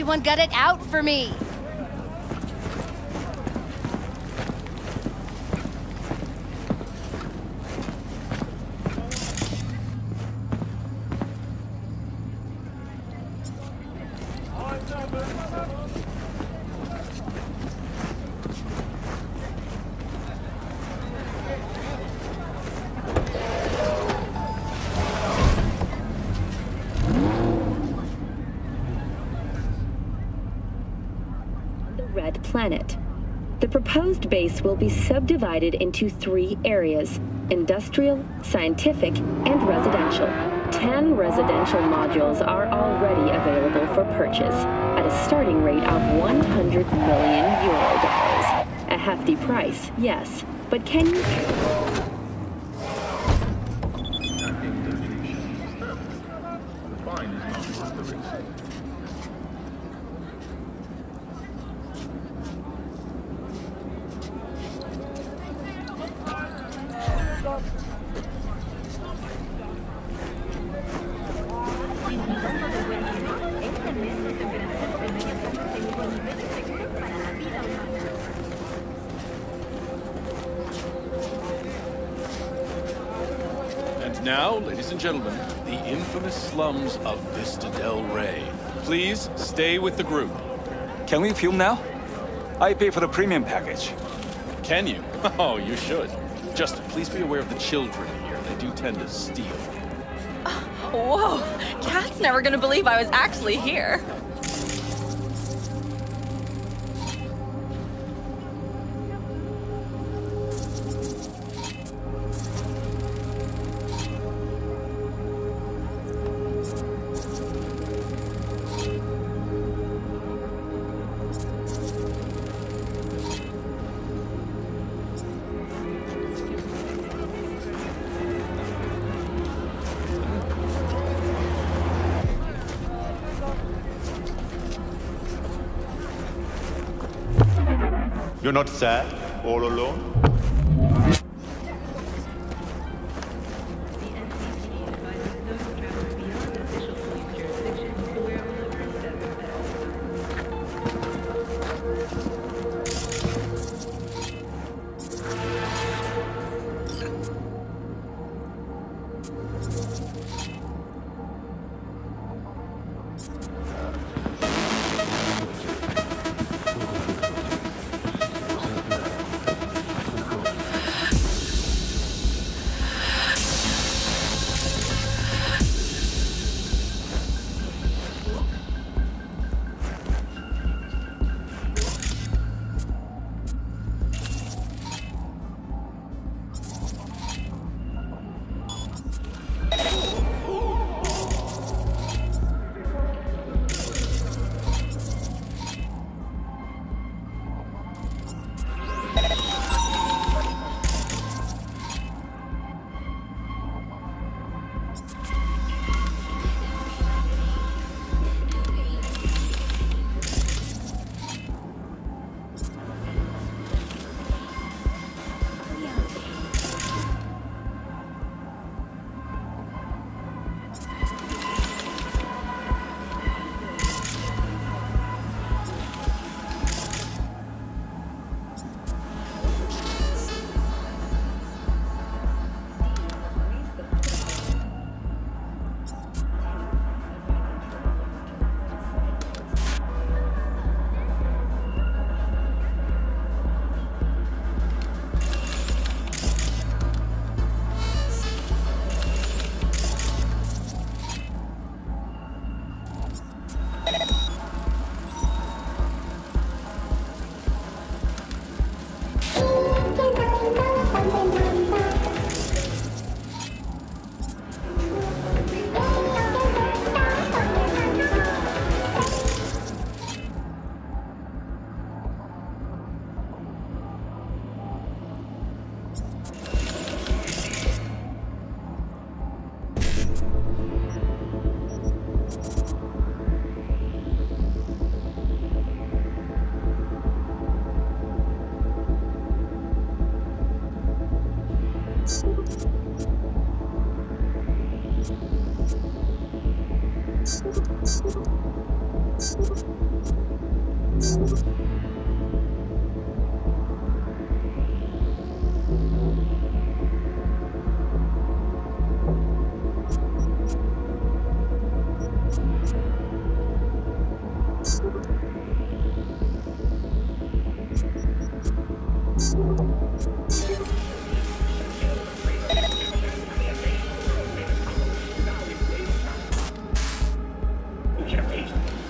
Everyone got it out for me. Planet. The proposed base will be subdivided into three areas industrial, scientific, and residential. Ten residential modules are already available for purchase at a starting rate of 100 million euro dollars. A hefty price, yes, but can you? Ladies and gentlemen, the infamous slums of Vista del Rey. Please stay with the group. Can we film now? I pay for the premium package. Can you? Oh, you should. Just please be aware of the children here. They do tend to steal. Whoa, Cat's never gonna believe I was actually here. You're not sad, all alone? can't beat.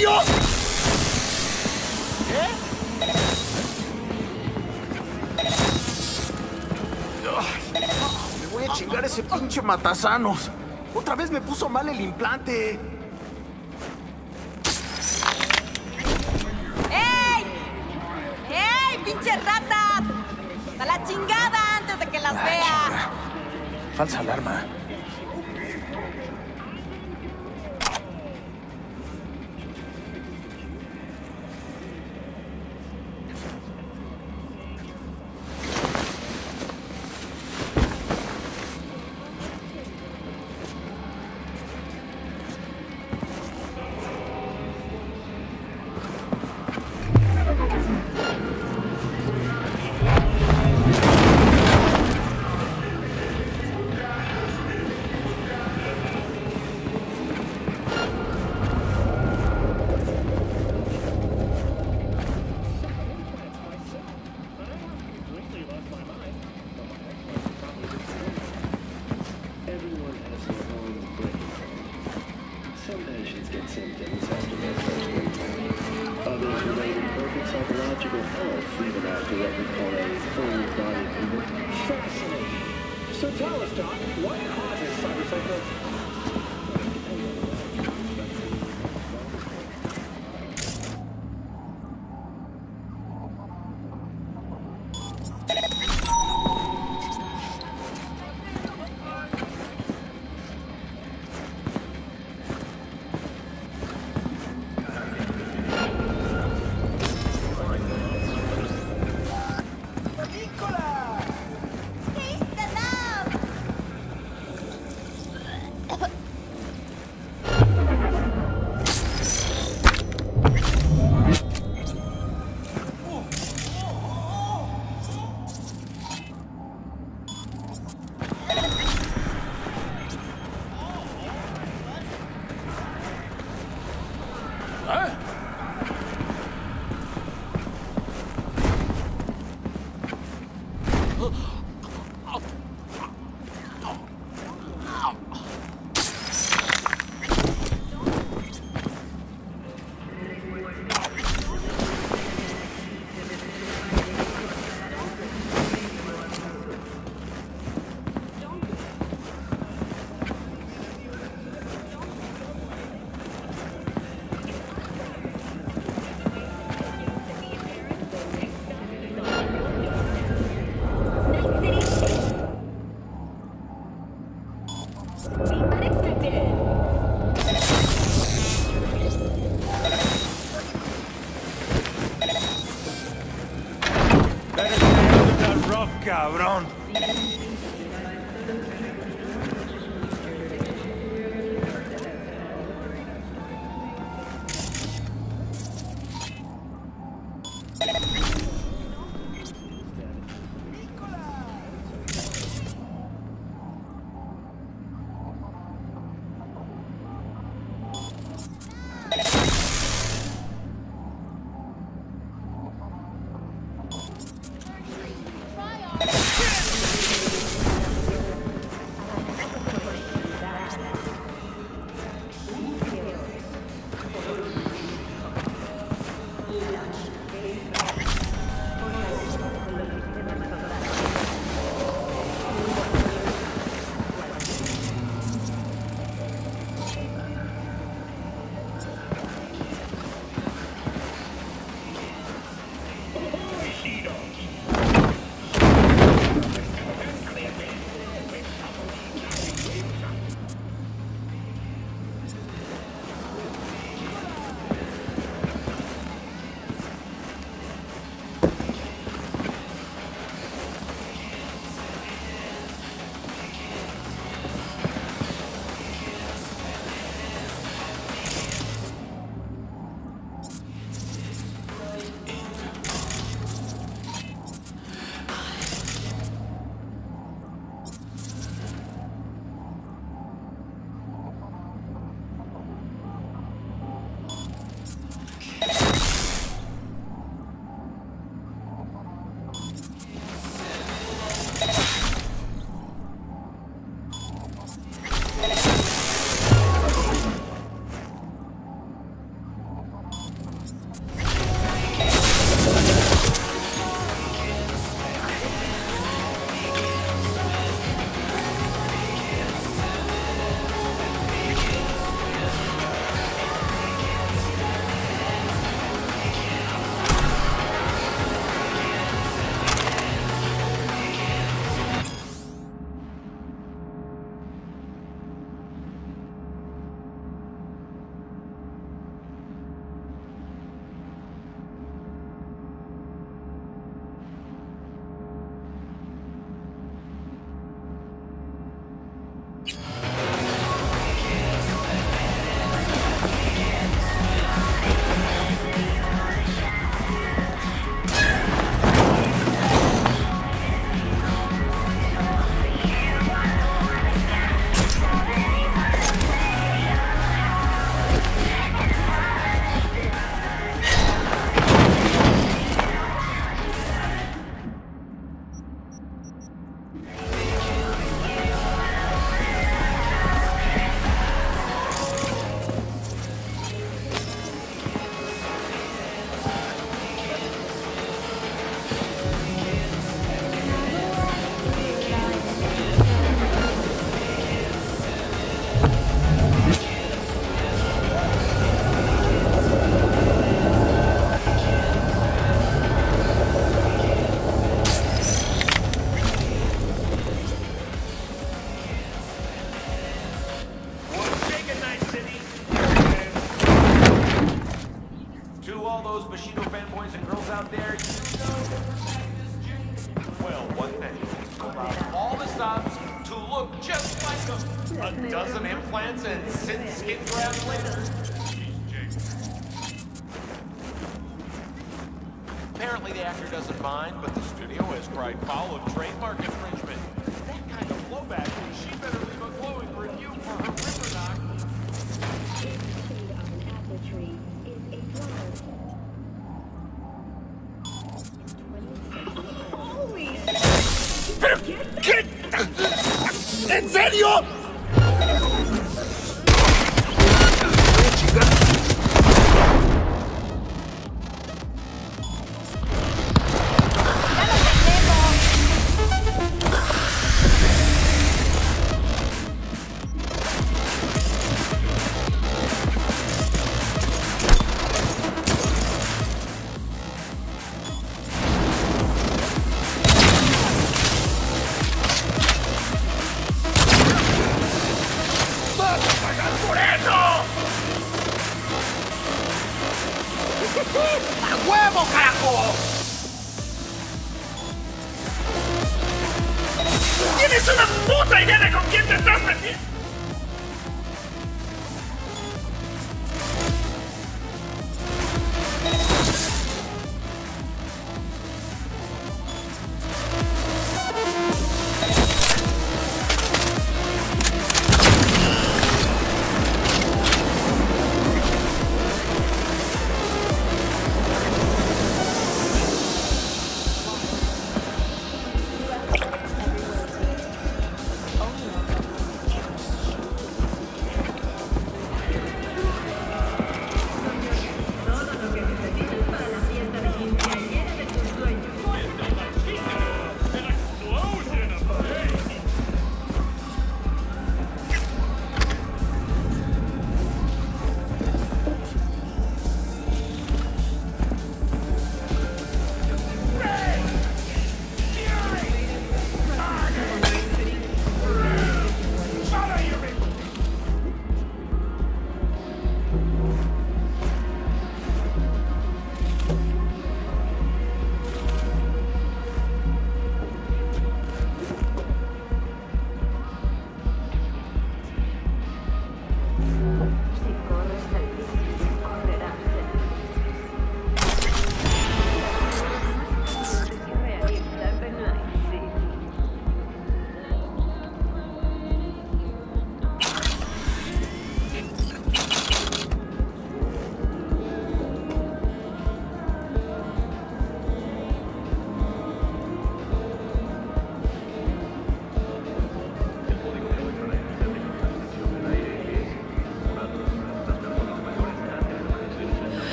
Me voy a chingar ese pinche matasanos. Otra vez me puso mal el implante. ¡Ey! ¡Ey, pinche ratas! ¡A la chingada antes de que las vea! Falsa alarma. A full body commitment. Fascinating. So tell us, Doc, what causes cyberpsychosis? Cabrón. けっ銭を ¿Tienes una puta idea de con quién te estás metiendo?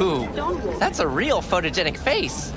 Ooh, that's a real photogenic face.